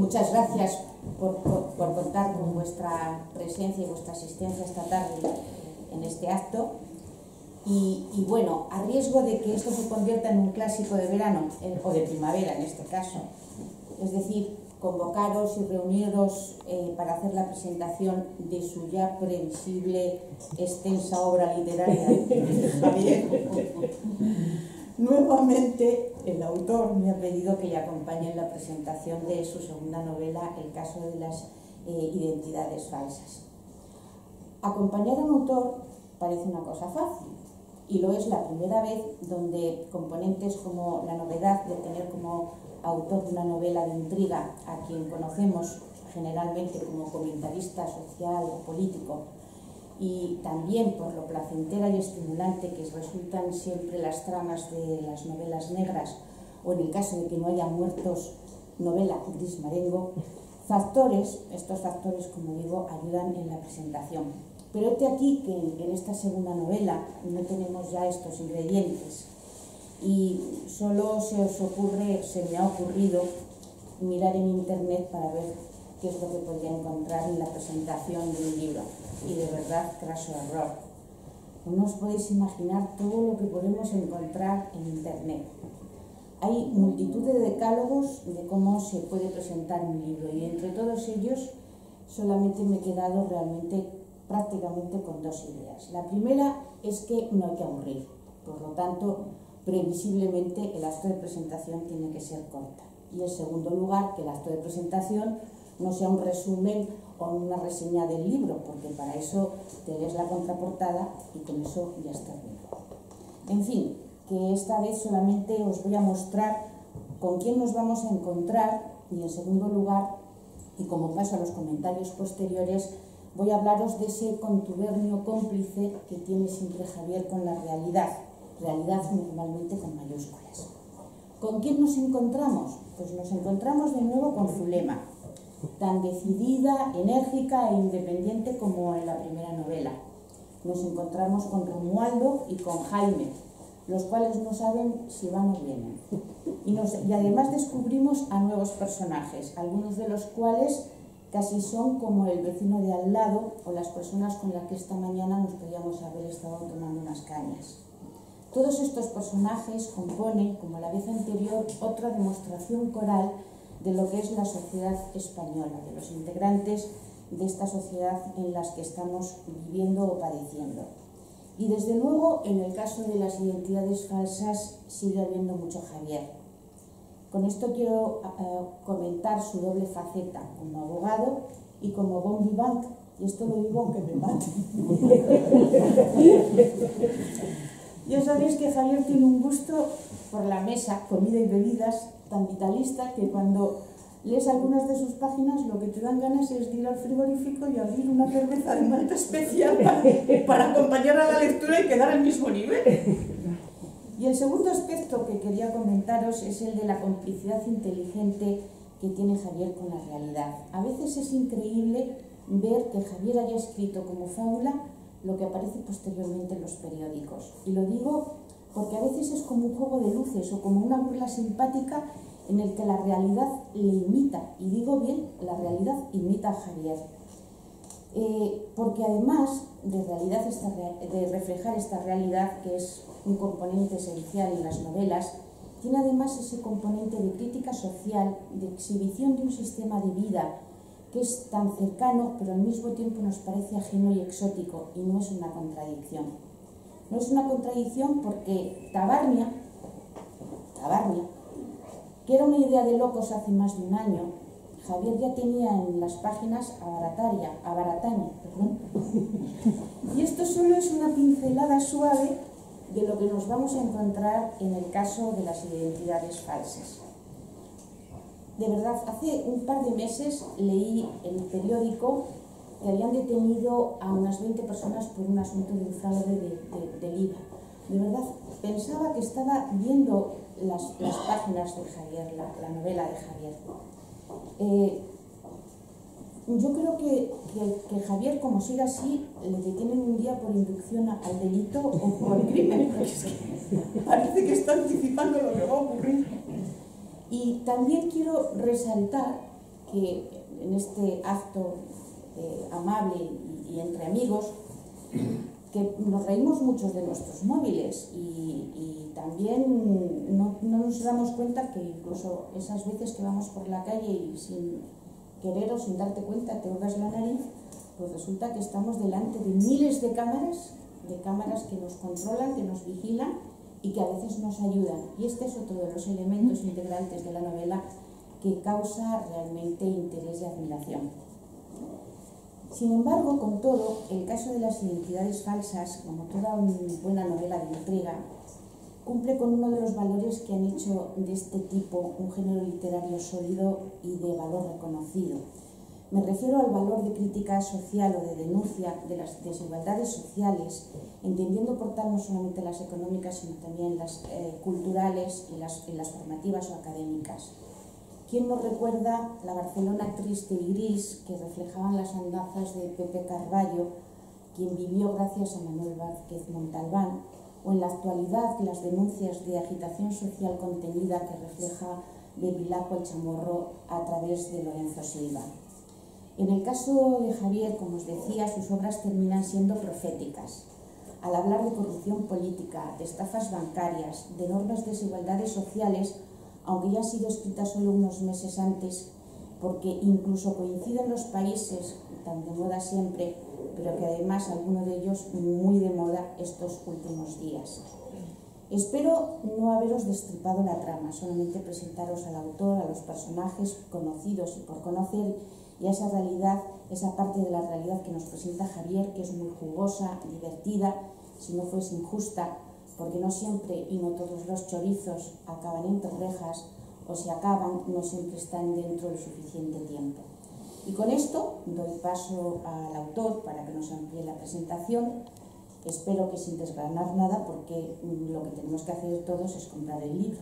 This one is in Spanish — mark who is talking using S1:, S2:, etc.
S1: muchas gracias por, contar con vuestra presencia y vuestra asistencia esta tarde en este acto. Y, bueno, a riesgo de que esto se convierta en un clásico de verano, o de primavera en este caso, es decir, convocaros y reuniros eh, para hacer la presentación de su ya previsible extensa obra literaria. Nuevamente, el autor me ha pedido que le acompañe en la presentación de su segunda novela, El caso de las eh, identidades falsas. Acompañar a un autor parece una cosa fácil, y lo es la primera vez donde componentes como la novedad de tener como autor de una novela de intriga a quien conocemos generalmente como comentarista social o político, y también por lo placentera y estimulante que resultan siempre las tramas de las novelas negras, o en el caso de que no haya muertos, novela gris marengo, factores, estos factores, como digo, ayudan en la presentación. Pero este aquí que en esta segunda novela no tenemos ya estos ingredientes y solo se os ocurre, se me ha ocurrido mirar en internet para ver qué es lo que podría encontrar en la presentación de un libro. Y de verdad, craso error. No os podéis imaginar todo lo que podemos encontrar en internet. Hay multitud de decálogos de cómo se puede presentar un libro y entre todos ellos solamente me he quedado realmente prácticamente con dos ideas. La primera es que no hay que aburrir, por lo tanto, previsiblemente el acto de presentación tiene que ser corta. Y en segundo lugar, que el acto de presentación no sea un resumen o una reseña del libro, porque para eso te lees la contraportada y con eso ya está bien. En fin, que esta vez solamente os voy a mostrar con quién nos vamos a encontrar y en segundo lugar, y como paso a los comentarios posteriores, voy a hablaros de ese contubernio cómplice que tiene siempre Javier con la realidad, realidad normalmente con mayúsculas. ¿Con quién nos encontramos? Pues nos encontramos de nuevo con Zulema, tan decidida, enérgica e independiente como en la primera novela. Nos encontramos con Romualdo y con Jaime, los cuales no saben si van o vienen. Y, y además descubrimos a nuevos personajes, algunos de los cuales casi son como el vecino de al lado o las personas con las que esta mañana nos podíamos haber estado tomando unas cañas. Todos estos personajes componen, como la vez anterior, otra demostración coral de lo que es la sociedad española, de los integrantes de esta sociedad en las que estamos viviendo o padeciendo. Y desde luego, en el caso de las identidades falsas, sigue habiendo mucho Javier. Con esto quiero eh, comentar su doble faceta como abogado y como bon vivant, y esto lo digo aunque me mate. ya sabéis que Javier tiene un gusto por la mesa, comida y bebidas tan vitalista que cuando lees algunas de sus páginas lo que te dan ganas es ir al frigorífico y abrir una cerveza de malta especial para, acompañar a la lectura y quedar al mismo nivel. Y el segundo aspecto que quería comentaros es el de la complicidad inteligente que tiene Javier con la realidad. A veces es increíble ver que Javier haya escrito como fábula lo que aparece posteriormente en los periódicos. Y lo digo porque a veces es como un juego de luces o como una burla simpática en el que la realidad le imita, y digo bien, la realidad imita a Javier. Eh, porque además de, realidad de reflejar esta realidad, que es un componente esencial en las novelas, tiene además ese componente de crítica social, de exhibición de un sistema de vida que es tan cercano, pero al mismo tiempo nos parece ajeno y exótico, y no es una contradicción. No es una contradicción porque Tabarnia, Tabarnia, que era una idea de locos hace más de un año, Javier ya tenía en las páginas a Barataria, a Barataña, perdón. Y esto solo es una pincelada suave de lo que nos vamos a encontrar en el caso de las identidades falsas. De verdad, hace un par de meses leí el periódico que habían detenido a unas 20 personas por un asunto de un fraude de, del IVA. De verdad, pensaba que estaba viendo las, páginas de Javier, la, novela de Javier. Eh, yo creo que, que, Javier, como siga así, le detienen un día por inducción al delito o por crimen, parece que está anticipando lo que va a ocurrir. Y también quiero resaltar que en este acto eh, amable y, entre amigos, que nos reímos muchos de nuestros móviles y, también no, nos damos cuenta que incluso esas veces que vamos por la calle y sin querer o sin darte cuenta te ahogas la nariz, pues resulta que estamos delante de miles de cámaras, de cámaras que nos controlan, que nos vigilan y que a veces nos ayudan. Y este es otro de los elementos integrantes de la novela que causa realmente interés y admiración. Sin embargo, con todo, el caso de las identidades falsas, como toda una buena novela de intriga, cumple con uno de los valores que han hecho de este tipo un género literario sólido y de valor reconocido. Me refiero al valor de crítica social o de denuncia de las desigualdades sociales, entendiendo por tal no solamente las económicas, sino también las eh, culturales y las, y las formativas o académicas. ¿Quién nos recuerda la Barcelona triste y gris que reflejaban las andanzas de Pepe Carballo, quien vivió gracias a Manuel Vázquez Montalbán, o en la actualidad las denuncias de agitación social contenida que refleja Bevilacqua el Chamorro a través de Lorenzo Silva? En el caso de Javier, como os decía, sus obras terminan siendo proféticas. Al hablar de corrupción política, de estafas bancarias, de enormes desigualdades sociales, aunque ya ha sido escrita solo unos meses antes, porque incluso coinciden los países, tan de moda siempre, pero que además algunos de ellos muy de moda estos últimos días. Espero no haberos destripado la trama, solamente presentaros al autor, a los personajes conocidos y por conocer, y a esa realidad, esa parte de la realidad que nos presenta Javier, que es muy jugosa, divertida, si no fuese injusta, porque no siempre y no todos los chorizos acaban entre rejas o si acaban no siempre están dentro del suficiente tiempo. Y con esto doy paso al autor para que nos amplíe la presentación. Espero que sin desgranar nada porque lo que tenemos que hacer todos es comprar el libro.